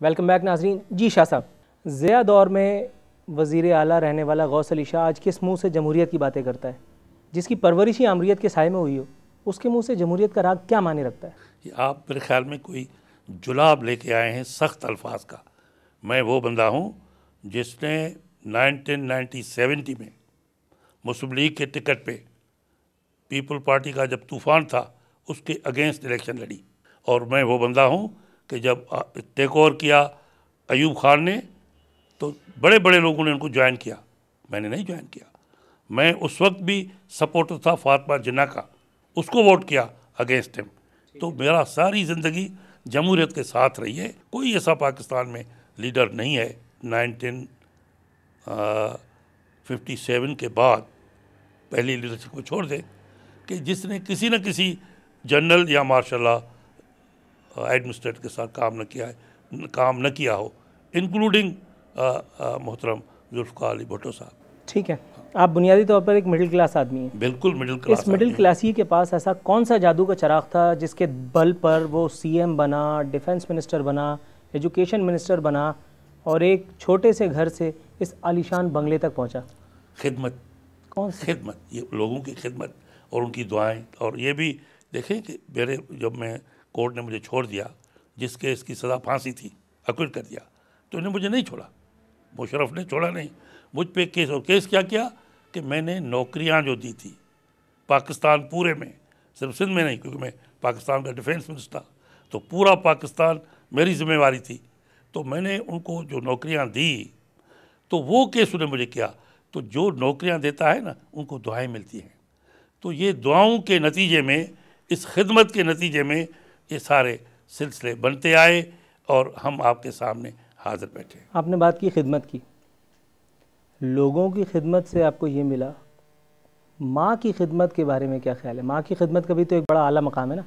Welcome back ناظرین جی شاہ صاحب، ضیاء دور میں وزیر اعلیٰ رہنے والا غوث علی شاہ آج کس منہ سے جمہوریت کی باتیں کرتا ہے؟ جس کی پرورش ہی عمریت کے سائے میں ہوئی ہو، اس کے منہ سے جمہوریت کا راگ کیا معنی رکھتا ہے؟ آپ میرے خیال میں کوئی جلاب لے کے آئے ہیں سخت الفاظ کا۔ میں وہ بندہ ہوں جس نے نائنٹین نائنٹی سیونٹی میں مسلم لیگ کے ٹکٹ پہ پیپل پارٹی کا جب طوفان تھا، اس کے اگینسٹ الیکشن لڑی۔ اور میں وہ بندہ ہوں کہ جب ٹیک اوور کیا ایوب خان نے، تو بڑے بڑے لوگوں نے ان کو جوائن کیا۔ میں نے نہیں جوائن کیا۔ میں اس وقت بھی سپورٹر تھا فاطمہ جناح کا اس کو ووٹ کیا اگینسٹ ہم۔ تو میرا ساری زندگی جمہوریت کے ساتھ رہی ہے۔ کوئی ایسا پاکستان میں لیڈر نہیں ہے۔ نائنٹین ففٹی سیون کے بعد پہلی لیڈرشپ کو چھوڑ دے کہ جس نے کسی نہ کسی جنرل یا مارشاء اللہ ایڈمنسٹریٹ کے ساتھ کام نہ کیا ہے کام نہ کیا ہو انکلوڈنگ محترم ذوالفقار علی بھٹو صاحب۔ ٹھیک ہے آپ بنیادی طور پر ایک مڈل کلاس آدمی ہیں۔ بالکل مڈل کلاس اس مڈل کلاسی کے پاس ایسا کون سا جادو کا چراغ تھا جس کے بل پر وہ سی ایم بنا ڈیفنس منسٹر بنا ایجوکیشن منسٹر بنا اور ایک چھوٹے سے گھر سے اس عالیشان بنگلے تک پہنچا؟ خدمت۔ کون سی خدمت یہ لوگوں کی خدمت اور ان کی دعائیں۔ اور یہ بھی دیکھیں کہ میرے جب میں کورٹ نے مجھے چھوڑ دیا، جس کے اس کی سزا پھانسی تھی اکوٹ کر دیا۔ تو انہیں مجھے نہیں چھوڑا۔ مشرف نے چھوڑا نہیں۔ مجھ پہ کیس اور کیس کیا کیا کہ میں نے نوکریاں جو دی تھی پاکستان پورے میں، صرف سندھ میں نہیں، کیونکہ میں پاکستان کا ڈیفینس منسٹر تو پورا پاکستان میری ذمہ واری تھی۔ تو میں نے ان کو جو نوکریاں دی، تو وہ کیس انہیں مجھے کیا۔ تو جو نوکریاں دیتا ہے نا، ان کو دعائیں ملتی ہیں۔ تو یہ دعاؤں کے نتیجے میں، اس خدمت کے نتیجے میں یہ سارے سلسلے بنتے آئے اور ہم آپ کے سامنے حاضر بیٹھے آپ نے بات کی، خدمت کی۔ لوگوں کی خدمت سے آپ کو یہ ملا، ماں کی خدمت کے بارے میں کیا خیال ہے؟ ماں کی خدمت کا بھی تو ایک بڑا اعلیٰ مقام ہے نا۔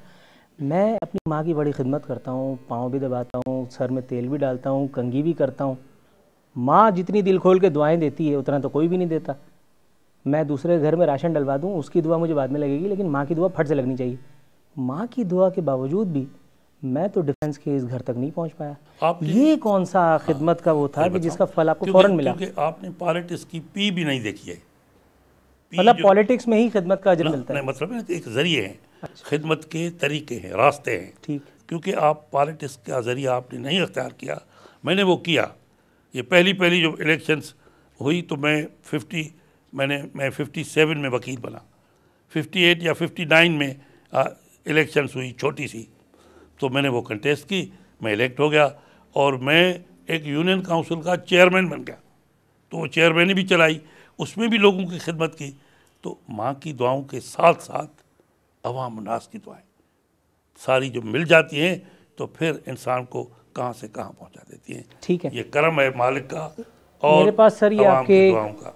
میں اپنی ماں کی بڑی خدمت کرتا ہوں، پاؤں بھی دباتا ہوں، سر میں تیل بھی ڈالتا ہوں، کنگھی بھی کرتا ہوں۔ ماں جتنی دل کھول کے دعائیں دیتی ہے، اتنا تو کوئی بھی نہیں دیتا۔ میں دوسرے گھر میں راشن ڈلوا دوں، اس کی دعا مجھے بعد میں لگے گی، لیکن ماں کی دعا پھٹ سے لگنی چاہیے۔ ماں کی دعا کے باوجود بھی میں تو ڈیفنس کے اس گھر تک نہیں پہنچ پایا۔ یہ کون سا خدمت کا وہ تھا کہ جس کا پھل آپ کو فوراً ملا؟ کیونکہ آپ نے پالیٹکس کی پی بھی نہیں دیکھی ہے۔ مطلب پالیٹکس میں ہی خدمت کا اجر ملتا ہے۔ مطلب ایک ذریعے ہیں۔ خدمت کے طریقے ہیں راستے ہیں۔ ٹھیک۔ کیونکہ آپ پالیٹکس کا ذریعہ آپ نے نہیں اختیار کیا میں نے وہ کیا۔ یہ پہلی پہلی جو الیکشنز ہوئی تو میں ففٹی میں نے میں ففٹی سیون میں وکیل بنا۔ ففٹی ایٹ یا ففٹی نائن میں الیکشنز ہوئی چھوٹی سی۔ تو میں نے وہ کنٹیسٹ کی میں الیکٹ ہو گیا اور میں ایک یونین کاؤنسل کا چیئرمین بن گیا۔ تو وہ چیئرمینی بھی چلائی اس میں بھی لوگوں کی خدمت کی۔ تو ماں کی دعاؤں کے ساتھ ساتھ عوام الناس کی دعائیں۔ ساری جو مل جاتی ہیں تو پھر انسان کو کہاں سے کہاں پہنچا دیتی ہیں۔ ٹھیک ہے۔ یہ کرم ہے مالک کا اور میرے پاس سر یہ آپ کے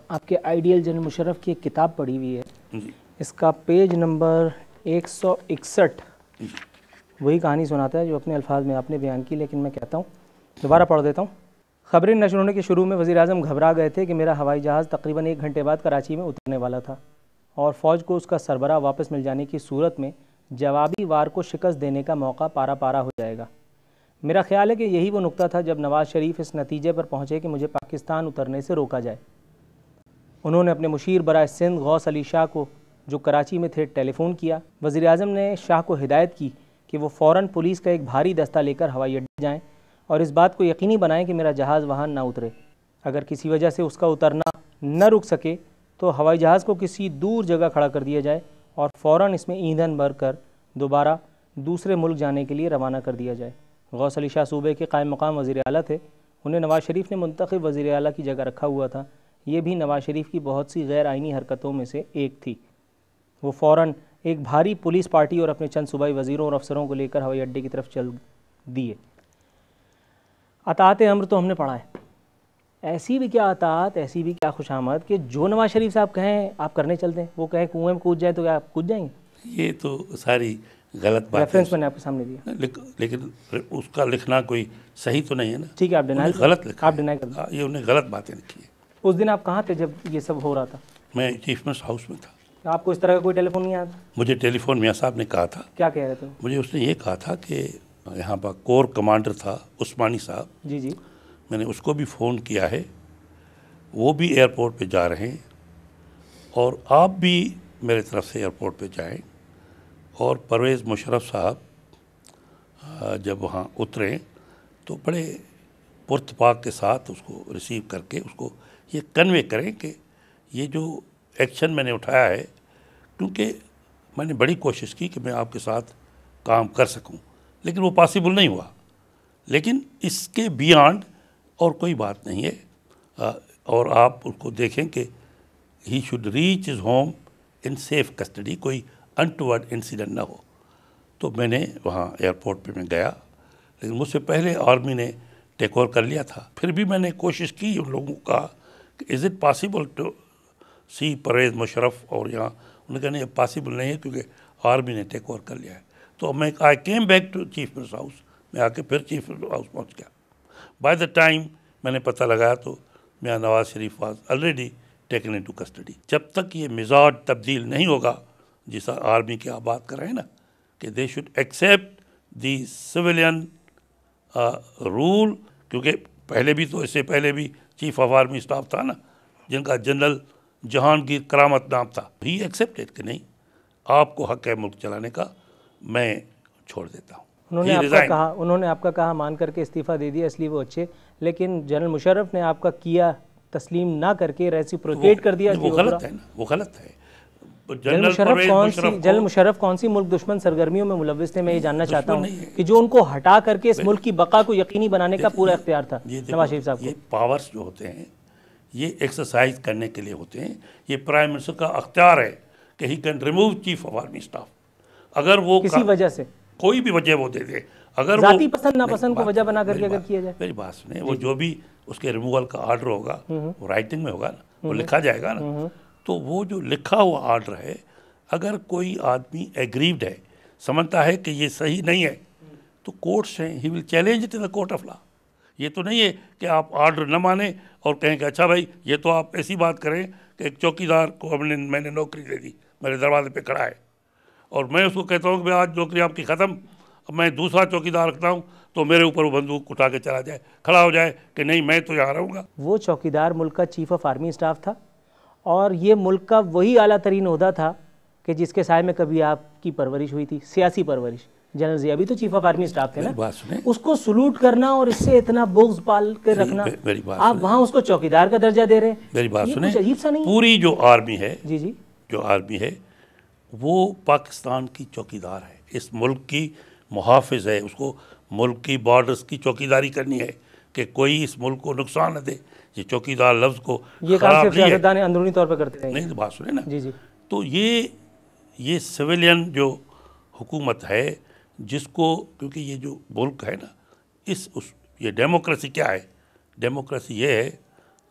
آپ کے آئیڈیل جنرل مشرف کی ایک کتاب پڑھی ہوئی ہے۔ جی۔ اس کا پیج نمبر ایک سو اکسٹھ جی وہی کہانی سناتا ہے جو اپنے الفاظ میں آپ نے بیان کی، لیکن میں کہتا ہوں، دوبارہ پڑھ دیتا ہوں۔ خبریں نشر ہونے کے شروع میں وزیر اعظم گھبرا گئے تھے کہ میرا ہوائی جہاز تقریباً ایک گھنٹے بعد کراچی میں اترنے والا تھا اور فوج کو اس کا سربراہ واپس مل جانے کی صورت میں جوابی وار کو شکست دینے کا موقع پارا پارا ہو جائے گا۔ میرا خیال ہے کہ یہی وہ نقطہ تھا جب نواز شریف اس نتیجے پر پہنچے کہ مجھے پاکستان اترنے سے روکا جائے۔ انہوں نے اپنے مشیر برائے سندھ غوث علی شاہ کو جو کراچی میں تھے ٹیلی فون کیا۔ وزیر اعظم نے شاہ کو ہدایت کی کہ وہ فوراً پولیس کا ایک بھاری دستہ لے کر ہوائی اڈے جائیں اور اس بات کو یقینی بنائیں کہ میرا جہاز وہاں نہ اترے۔ اگر کسی وجہ سے اس کا اترنا نہ رک سکے، تو ہوائی جہاز کو کسی دور جگہ کھڑا کر دیا جائے اور فوراً اس میں ایندھن بھر کر دوبارہ دوسرے ملک جانے کے لیے روانہ کر دیا جائے۔ غوث علی شاہ صوبے کے قائم مقام وزیر اعلیٰ تھے۔ انہیں نواز شریف نے منتخب وزیر اعلیٰ کی جگہ رکھا ہوا تھا۔ یہ بھی نواز شریف کی بہت سی غیر آئینی حرکتوں میں سے ایک تھی۔ وہ فوراً ایک بھاری پولیس پارٹی اور اپنے چند صوبائی وزیروں اور افسروں کو لے کر ہوائی اڈے کی طرف چل دیے۔ اطاعت امر تو ہم نے پڑھا ہے۔ ایسی بھی کیا اطاعت ایسی بھی کیا خوش آمد کہ جو نواز شریف صاحب کہیں آپ کرنے چلتے ہیں وہ کہیں کنویں میں کود جائیں تو کیا آپ کود جائیں گے؟ یہ تو ساری غلط بات ہے۔ ریفرنس میں نے آپ کے سامنے دیا۔ لیک- لیکن اس کا لکھنا کوئی صحیح تو نہیں ہے نا۔ ٹھیک ہے آپ ڈینائل انہیں غلط لکھا آپ۔ ڈینائی کر ہاں، یہ انہیں غلط باتیں لکھی ہیں۔ اس دن آپ کہاں تھے جب یہ سب ہو رہا تھا؟ میں چیف ہاؤس میں تھا۔ آپ کو اس طرح کا کوئی ٹیلی فون نہیں آیا تھا؟ مجھے ٹیلی فون میاں صاحب نے کہا تھا۔ کیا کہہ رہے تھے؟ مجھے اس نے یہ کہا تھا کہ یہاں پر کور کمانڈر تھا عثمانی صاحب۔ جی جی۔ میں نے اس کو بھی فون کیا ہے۔ وہ بھی ایئرپورٹ پہ جا رہے ہیں اور آپ بھی میرے طرف سے ایئرپورٹ پہ جائیں۔ اور پرویز مشرف صاحب جب وہاں اتریں تو بڑے پرتپاک کے ساتھ اس کو ریسیو کر کے اس کو یہ کنوے کریں کہ یہ جو ایکشن میں نے اٹھایا ہے کیونکہ میں نے بڑی کوشش کی کہ میں آپ کے ساتھ کام کر سکوں، لیکن وہ پاسبل نہیں ہوا۔ لیکن اس کے بیانڈ اور کوئی بات نہیں ہے۔ اور آپ اس کو دیکھیں کہ he should reach his home in safe custody کوئی انٹورڈ انسیڈنٹ نہ ہو۔ تو میں نے وہاں ایئرپورٹ پہ میں گیا، لیکن مجھ سے پہلے آرمی نے ٹیک اوور کر لیا تھا۔ پھر بھی میں نے کوشش کی ان لوگوں کا کہ is it possible to see Pervez Musharraf اور یہاں انہوں نے کہا نہیں پاسبل نہیں ہے کیونکہ آرمی نے ٹیک اوور کر لیا ہے۔ تو میں I came back to chief minister house میں آ کے پھر چیف منسٹر ہاؤس پہنچ گیا۔ بائی دا ٹائم میں نے پتہ لگایا تو Mian Nawaz Sharif was already taken into custody جب تک یہ مزاج تبدیل نہیں ہوگا جیسا آرمی کی آپ بات کر رہے ہیں نا، کہ they should accept the civilian rule کیونکہ پہلے بھی تو اس سے پہلے بھی چیف آف آرمی اسٹاف تھا نا، جن کا جنرل جہانگیر کرامت نام تھا۔ ہی ایکسیپٹیڈ کہ نہیں آپ کو حق ہے ملک چلانے کا میں چھوڑ دیتا ہوں۔ انہوں نے آپ کا کہا انہوں نے آپ کا کہا مان کر کے استعفیٰ دے دیا اس لیے وہ اچھے۔ لیکن جنرل مشرف نے آپ کا کیا تسلیم نہ کر کے ریسیپروکیٹ کر دیا وہ غلط ہے نا وہ غلط ہے۔ جنرل مشرف کون سی جنرل مشرف کون سی ملک دشمن سرگرمیوں میں ملوث تھے میں یہ جاننا چاہتا ہوں کہ جو ان کو ہٹا کر کے اس ملک کی بقا کو یقینی بنانے کا پورا اختیار تھا۔ نواز شریف صاحب یہ پاورز جو ہوتے ہیں یہ ایکسرسائز کرنے کے لیے ہوتے ہیں۔ یہ پرائم منسٹر کا اختیار ہے کہ he can remove chief of army staff اگر وہ کسی وجہ سے؟ کوئی بھی وجہ وہ دے دے۔ اگر ذاتی پسند ناپسند کو وجہ بنا کر کے اگر کیا جائے۔ میری بات سنیں۔ وہ جو بھی اس کے ریموول کا آرڈر ہوگا وہ رائٹنگ میں ہوگا نا وہ لکھا جائے گا نا۔ تو وہ جو لکھا ہوا آرڈر ہے اگر کوئی آدمی ایگریوڈ ہے سمجھتا ہے کہ یہ صحیح نہیں ہے تو کورٹس ہیں۔ He will challenge it in the court of law یہ تو نہیں ہے کہ آپ آرڈر نہ مانیں اور کہیں کہ اچھا بھائی، یہ تو آپ ایسی بات کریں کہ ایک چوکی دار کو ہم نے، میں نے نوکری دے دی، میرے دروازے پہ کھڑا ہے۔ اور میں اس کو کہتا ہوں کہ آج نوکری آپ کی ختم، اب میں دوسرا چوکی دار رکھتا ہوں تو میرے اوپر وہ بندوق اٹھا کے چلا جائے، کھڑا ہو جائے کہ نہیں، میں تو یہاں رہوں گا۔ وہ چوکی دار ملک کا چیف آف آرمی اسٹاف تھا اور یہ ملک کا وہی اعلیٰ ترین عہدہ تھا کہ جس کے سائے میں کبھی آپ کی پرورش ہوئی تھی، سیاسی پرورش۔ جنرل ضیاء بھی تو چیف آف آرمی اسٹاف تھے نا؟ اس کو سلوٹ کرنا اور اس سے اتنا بغض پال کے رکھنا۔ آپ وہاں اس کو چوکی دار کا درجہ دے رہے ہیں۔ میری بات سنیں۔ پوری جو آرمی ہے جی جی۔ جو آرمی ہے وہ پاکستان کی چوکی دار ہے۔ اس ملک کی محافظ ہے۔ اس کو ملک کی بارڈرز کی چوکی داری کرنی ہے کہ کوئی اس ملک کو نقصان نہ دے۔ یہ چوکی دار لفظ کو یہ کام صرف اندرونی طور پہ کرتے ہیں نہیں تو بات سنیں نا۔ جی جی۔ تو یہ یہ سویلین جو حکومت ہے جس کو کیونکہ یہ جو ملک ہے نا، اس اس، یہ ڈیموکریسی کیا ہے؟ ڈیموکریسی یہ ہے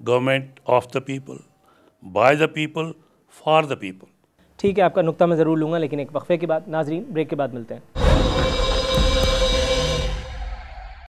government of the people by the people for the people ٹھیک ہے، آپ کا نقطہ میں ضرور لوں گا، لیکن ایک وقفے کے بعد، ناظرین، بریک کے بعد ملتے ہیں۔